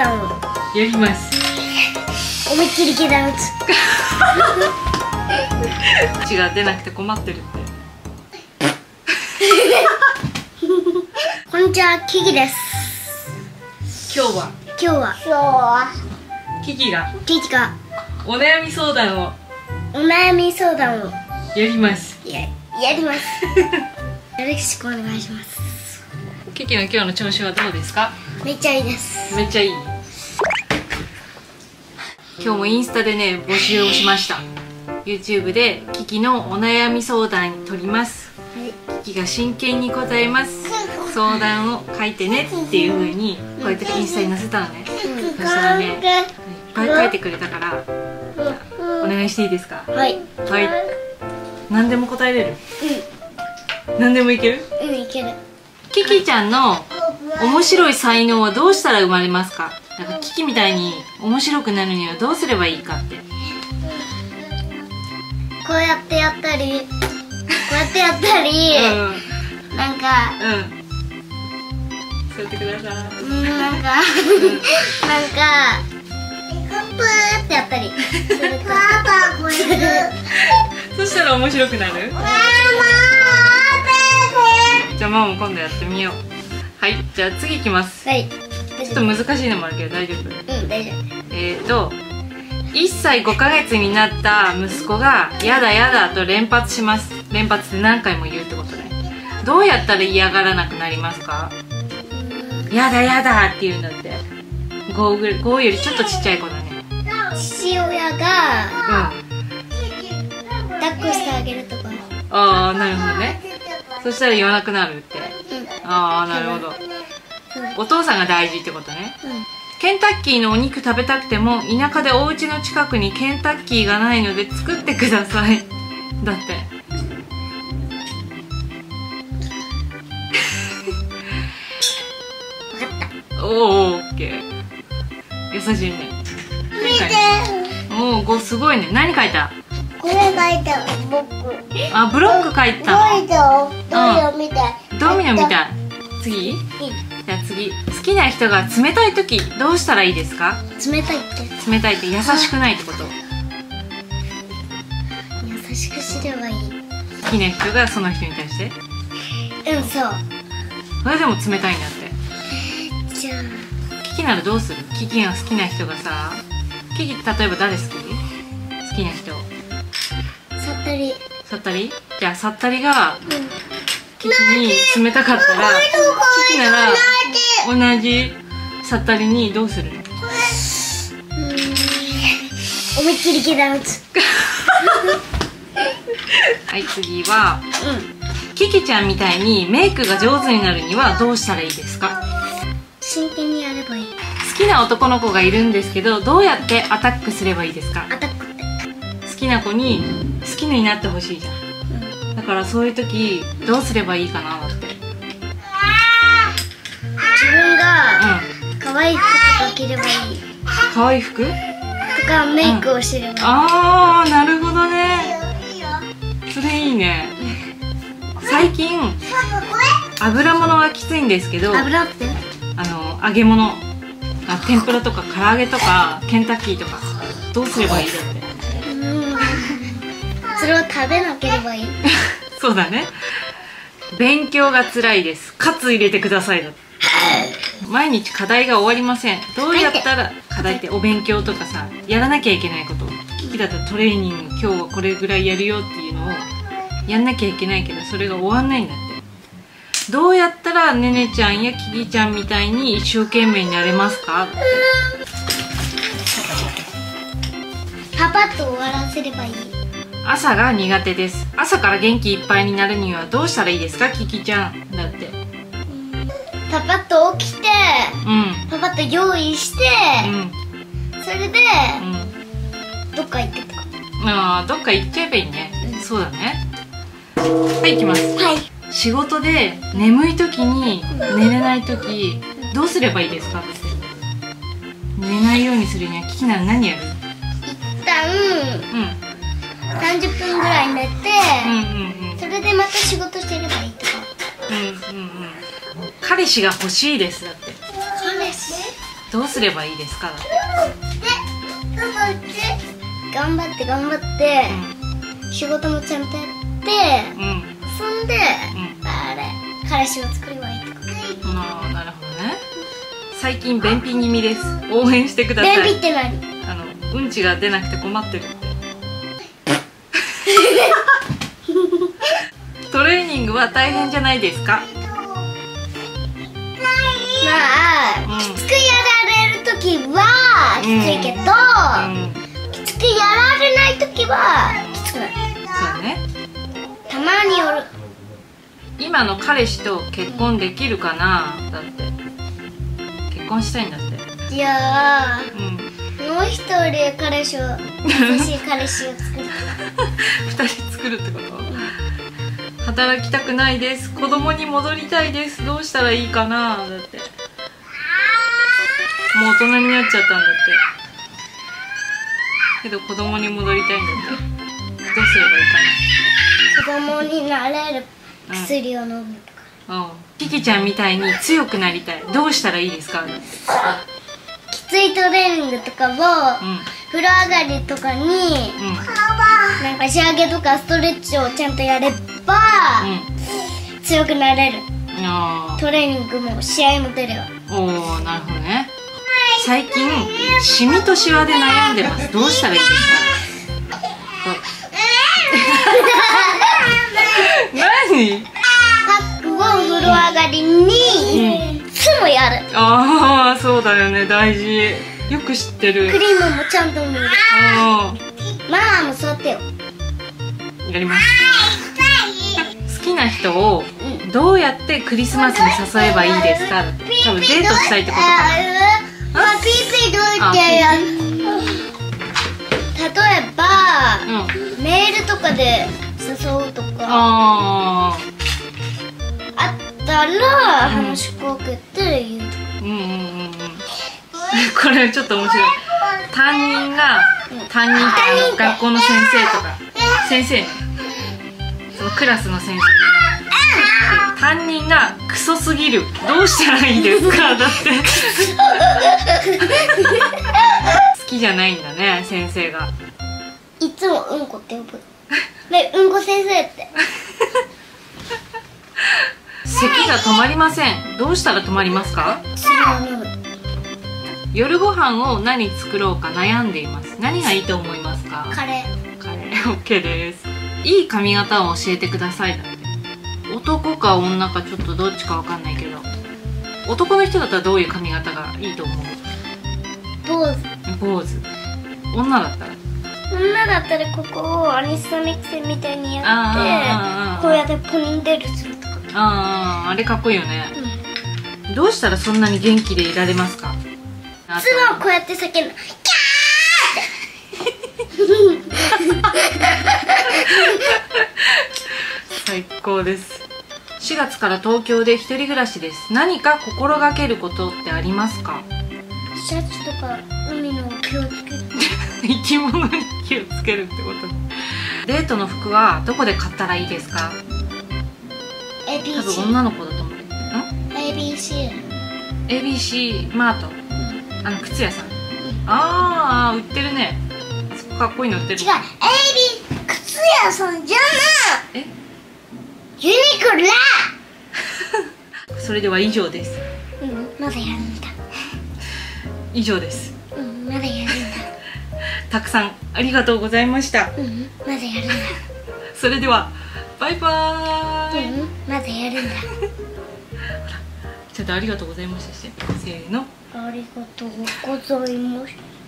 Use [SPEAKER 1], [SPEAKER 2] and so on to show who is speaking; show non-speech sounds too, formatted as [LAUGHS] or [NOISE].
[SPEAKER 1] 談を
[SPEAKER 2] やります。
[SPEAKER 1] 思いっきり下段打つ
[SPEAKER 2] 血が出なくて困ってるって。
[SPEAKER 1] こんにちはキキです。
[SPEAKER 2] 今日は？
[SPEAKER 1] 今日は。今日は。
[SPEAKER 2] キキが？
[SPEAKER 1] キキが。
[SPEAKER 2] お悩み相談を。
[SPEAKER 1] お悩み相談を。
[SPEAKER 2] やります。
[SPEAKER 1] ややります。よろしくお願いします。
[SPEAKER 2] キキの今日の調子はどうですか？
[SPEAKER 1] めっちゃいいです。
[SPEAKER 2] めっちゃいい今日もインスタでね募集をしました。YouTube でキキのお悩み相談取ります。
[SPEAKER 1] はい。
[SPEAKER 2] キキが真剣に答えます。[LAUGHS] 相談を書いてねっていう風にこうやってインスタに載せたのね。そしたらねいっぱい書いてくれたからお願いしていいですか？
[SPEAKER 1] はい。
[SPEAKER 2] はい。何でも答えれる？何でもいける？
[SPEAKER 1] うんうんいける。
[SPEAKER 2] キキちゃんの面白い才能はどうしたら生まれますか？なんかキキみたいに面白くなるにはどうすればいいかって。
[SPEAKER 1] こうやってやったりこうやってやったり、
[SPEAKER 2] うん。
[SPEAKER 1] なんか
[SPEAKER 2] うん。そうやってください。
[SPEAKER 1] うんなんかなんかプーってやったり [LAUGHS]
[SPEAKER 2] そしたら面白くなる？[LAUGHS] じゃあママも今度やってみよう。はいじゃあ次いきます。
[SPEAKER 1] はい
[SPEAKER 2] ちょっと難しいのもあるけど大丈夫？
[SPEAKER 1] うん大丈夫。
[SPEAKER 2] えーと1歳5ヶ月になった息子が「やだやだ」と連発します。連発って何回も言うってことね。どうやったら嫌がらなくなりますか？やだやだって言うんだって。5ぐらい5よりちょっとちっちゃい子だね。
[SPEAKER 1] 父親が
[SPEAKER 2] うん
[SPEAKER 1] 抱っこしてあげるとか
[SPEAKER 2] ああなるほどね。そしたら言わなくなるって。
[SPEAKER 1] うん。
[SPEAKER 2] ああなるほどお父さんが大事ってことね。
[SPEAKER 1] うん。
[SPEAKER 2] ケンタッキーのお肉食べたくても田舎でお家の近くにケンタッキーがないので作ってください。[LAUGHS] だって。おおオッケー。優しいね。
[SPEAKER 1] 見て。
[SPEAKER 2] おおごすごいね。何書いた？
[SPEAKER 1] これ書いた僕。
[SPEAKER 2] あブロック書いたの？
[SPEAKER 1] どうよ。見て。
[SPEAKER 2] ドミノみた。い次？
[SPEAKER 1] い
[SPEAKER 2] じゃあ次。好きな人が冷たい時どうしたらいいですか？
[SPEAKER 1] 冷たいって。
[SPEAKER 2] 冷たいって優しくないってこと？
[SPEAKER 1] 優しくすればいい。
[SPEAKER 2] 好きな人がその人に対して？
[SPEAKER 1] うんそう。
[SPEAKER 2] それでも冷たいんだって。
[SPEAKER 1] じゃあ。
[SPEAKER 2] キキならどうする？キキが好きな人がさキキ例えば誰好き？好きな人。
[SPEAKER 1] さったり。
[SPEAKER 2] さったり？じゃあさったりが
[SPEAKER 1] うん。
[SPEAKER 2] キキに冷たかったらキキなら同じさったりにどうするの？
[SPEAKER 1] 思いっきり下段打つ
[SPEAKER 2] はい次は
[SPEAKER 1] うん
[SPEAKER 2] キキちゃんみたいにメイクが上手になるにはどうしたらいいですか？
[SPEAKER 1] 真剣にやればいい。
[SPEAKER 2] 好きな男の子がいるんですけどどうやってアタックすればいいですか？
[SPEAKER 1] アタックって。
[SPEAKER 2] 好きな子に好きになってほしいじゃん。だからそういう時どうすればいいかな？
[SPEAKER 1] 自分が
[SPEAKER 2] うん。
[SPEAKER 1] 可愛い服とか着ればいい。
[SPEAKER 2] 可愛い服？
[SPEAKER 1] とかメイクをすればいい、
[SPEAKER 2] あーなるほどね。それいいね。最近油物がきついんですけどあ
[SPEAKER 1] 油って？
[SPEAKER 2] の揚げ物。あ天ぷらとか唐揚げとかケンタッキーとかどうすればいいだって。
[SPEAKER 1] うん。それを食べなければいい。[LAUGHS]
[SPEAKER 2] そうだね。勉強が辛いです。カツ入れてくださいだって毎日課題が終わりません。どうやったら課題ってお勉強とかさやらなきゃいけないこと。キキだとトレーニング今日はこれぐらいやるよっていうのをやんなきゃいけないけどそれが終わんないんだって。どうやったらねねちゃんやキキちゃんみたいに一生懸命になれますか？
[SPEAKER 1] パパッと終わらせればいい。
[SPEAKER 2] 朝が苦手です。朝から元気いっぱいになるにはどうしたらいいですかキキちゃん。だって
[SPEAKER 1] パパッと起きて
[SPEAKER 2] うん。
[SPEAKER 1] パパッと用意して
[SPEAKER 2] うん。
[SPEAKER 1] それで
[SPEAKER 2] うん。
[SPEAKER 1] どっか行くとか。
[SPEAKER 2] あーどっか行っちゃえばいいね、そうだね。はい行きます。
[SPEAKER 1] はい。
[SPEAKER 2] 仕事で眠い時に寝れない時どうすればいいですか？って寝ないようにするにはキキなら何やる？
[SPEAKER 1] 一旦
[SPEAKER 2] うん。
[SPEAKER 1] 30分ぐらい寝て、
[SPEAKER 2] うんうんうん。
[SPEAKER 1] それでまた仕事してればいいとか。
[SPEAKER 2] うんうんうん彼氏が欲しいです。だって
[SPEAKER 1] 彼氏？
[SPEAKER 2] どうすればいいですか？だって
[SPEAKER 1] 頑張って頑張って仕事もちゃんとやって
[SPEAKER 2] うん。うん
[SPEAKER 1] そんで、
[SPEAKER 2] ん。
[SPEAKER 1] あれ彼氏を作ればいいと
[SPEAKER 2] あーなるほどね。最近便秘気味です。応援してください。
[SPEAKER 1] 便秘って何？
[SPEAKER 2] あのうんちが出なくて困ってる。[LAUGHS] トレーニングは大変じゃないですか？
[SPEAKER 1] まあ、
[SPEAKER 2] うん。
[SPEAKER 1] きつくやられる時はきついけど、
[SPEAKER 2] うん。
[SPEAKER 1] きつくやられない時はきつくない。
[SPEAKER 2] そうだね。
[SPEAKER 1] たまによる。
[SPEAKER 2] 今の彼氏と結婚できるかな？だって。結婚したいんだって。
[SPEAKER 1] じゃあ
[SPEAKER 2] うん。
[SPEAKER 1] もう一人彼氏を優しい彼氏を作る。[LAUGHS]
[SPEAKER 2] 二人作るってこと？働きたくないです。子供に戻りたいです。どうしたらいいかな？だってもう大人になっちゃったんだって。けど子供に戻りたいんだって。どうすればいい
[SPEAKER 1] 子供になれる薬を飲むとか、
[SPEAKER 2] かなうん。キキちゃんみたいに強くなりたい。どうしたらいいですか？うん
[SPEAKER 1] きついトレーニングとかを、風呂上がりとかに
[SPEAKER 2] うん。
[SPEAKER 1] なんか仕上げとかストレッチをちゃんとやれば、強くなれる。トレーニングも試合も出るよ
[SPEAKER 2] ーおーなるほどね最近シミとシワで悩んでます。どうしたらいいですか？何？
[SPEAKER 1] パックを風呂上がりにいつもやる、
[SPEAKER 2] ああそうだよね。大事。よく知ってる。
[SPEAKER 1] クリームもちゃんと塗る。
[SPEAKER 2] あ
[SPEAKER 1] ママも座ってよ。
[SPEAKER 2] ーやります。好きな人をどうやってクリスマスに誘えばいいですか？多分デートしたいってことかな。
[SPEAKER 1] あピーピーどうやってやる例えば
[SPEAKER 2] うん。
[SPEAKER 1] メールとかで誘うとか。
[SPEAKER 2] あ
[SPEAKER 1] あったら話しかけて言う。
[SPEAKER 2] ーうんうんうんうん。[LAUGHS] これちょっと面白い。担任が担任って学校の先生とか。先生。ねそのクラスの先生。で担任がクソすぎる。どうしたらいいですか？だって。好きじゃないんだね先生が。
[SPEAKER 1] いつもうんこって呼ぶ。でうんこ先生って。[LAUGHS]
[SPEAKER 2] 咳が止まりません。どうしたら止まりますか？夜ご飯を何作ろうか悩んでいます。何がいいと思いますか？
[SPEAKER 1] カレ
[SPEAKER 2] カレー。OK です。いい髪型を教えてください。だって男か女かちょっとどっちかわかんないけど。男の人だったらどういう髪型がいいと思う？
[SPEAKER 1] ー坊主。
[SPEAKER 2] 坊主。女だったら？
[SPEAKER 1] 女だったらここをアニソニックスみたいにやってこうやってポニーテールするとか。
[SPEAKER 2] あああれかっこいいよね。
[SPEAKER 1] うん。
[SPEAKER 2] どうしたらそんなに元気でいられますか？あ
[SPEAKER 1] いつもこうやって叫ぶのキャー [LAUGHS]
[SPEAKER 2] 最高です4月から東京で一人暮らしです。何か心がけることってありますか？
[SPEAKER 1] シャツとか海の気をつける [LAUGHS]
[SPEAKER 2] 生き物に気をつけるってこと。デートの服はどこで買ったらいいですか？多分女の子だと思う。
[SPEAKER 1] ABC
[SPEAKER 2] ABC マート。あの靴屋さん。ああ売ってるね。あそこかっこいいの売ってる。
[SPEAKER 1] 違う。AB 靴屋さんじゃな
[SPEAKER 2] え？
[SPEAKER 1] ユニクロ
[SPEAKER 2] それでは以上です。
[SPEAKER 1] うんまだやるんだ。
[SPEAKER 2] 以上です。
[SPEAKER 1] うんまだやるんだ。
[SPEAKER 2] たくさんありがとうございました。
[SPEAKER 1] うんまだやるんだ。
[SPEAKER 2] それではバイバーイ、
[SPEAKER 1] うんまだやるんだ。[LAUGHS]
[SPEAKER 2] ちょっとありがとうございました。せーの。
[SPEAKER 1] ありがとうございました